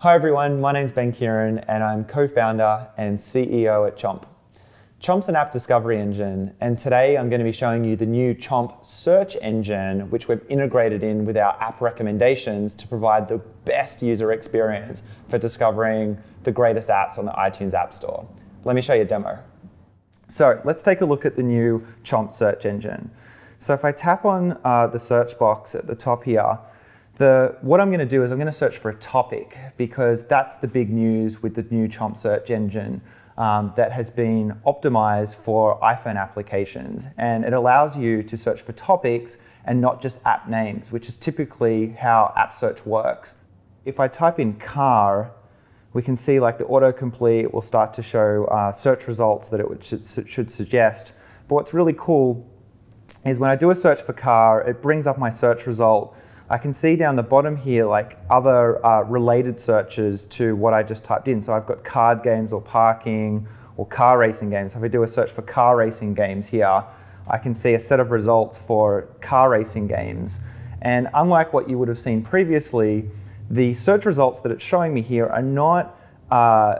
Hi everyone, my name's Ben Keighran and I'm co-founder and CEO at Chomp. Chomp's an app discovery engine and today I'm going to be showing you the new Chomp search engine which we've integrated in with our app recommendations to provide the best user experience for discovering the greatest apps on the iTunes App Store. Let me show you a demo. So let's take a look at the new Chomp search engine. So if I tap on uh, the search box at the top here, the, what I'm going to do is I'm going to search for a topic because that's the big news with the new Chomp search engine um, that has been optimized for iPhone applications. And it allows you to search for topics and not just app names, which is typically how app search works. If I type in car, we can see like the autocomplete will start to show uh, search results that it should, should suggest. But what's really cool is when I do a search for car, it brings up my search result I can see down the bottom here like other uh, related searches to what I just typed in. So I've got card games or parking or car racing games. If I do a search for car racing games here, I can see a set of results for car racing games. And unlike what you would have seen previously, the search results that it's showing me here are not uh,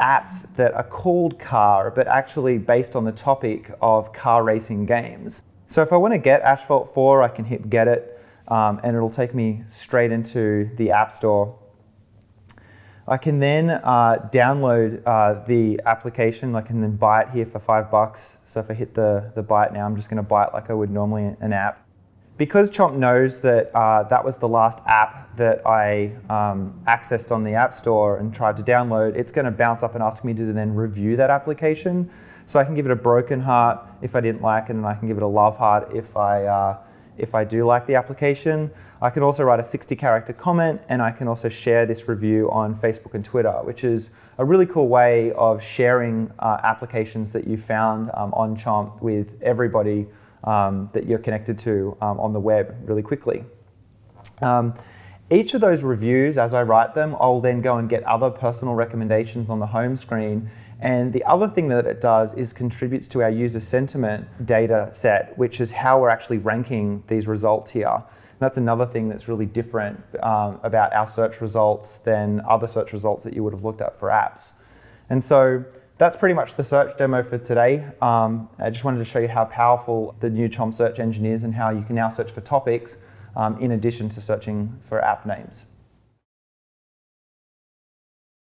apps that are called car, but actually based on the topic of car racing games. So if I want to get Asphalt 4, I can hit get it um, and it'll take me straight into the App Store. I can then uh, download uh, the application. I can then buy it here for five bucks. So if I hit the, the buy it now, I'm just going to buy it like I would normally an app. Because Chomp knows that uh, that was the last app that I um, accessed on the App Store and tried to download, it's going to bounce up and ask me to then review that application. So I can give it a broken heart if I didn't like it, and I can give it a love heart if I uh, if I do like the application. I can also write a 60 character comment and I can also share this review on Facebook and Twitter, which is a really cool way of sharing uh, applications that you found um, on Chomp with everybody um, that you're connected to um, on the web really quickly. Um, each of those reviews, as I write them, I'll then go and get other personal recommendations on the home screen and the other thing that it does is contributes to our user sentiment data set, which is how we're actually ranking these results here. And that's another thing that's really different um, about our search results than other search results that you would have looked at for apps. And so that's pretty much the search demo for today. Um, I just wanted to show you how powerful the new Chomp search engine is and how you can now search for topics um, in addition to searching for app names.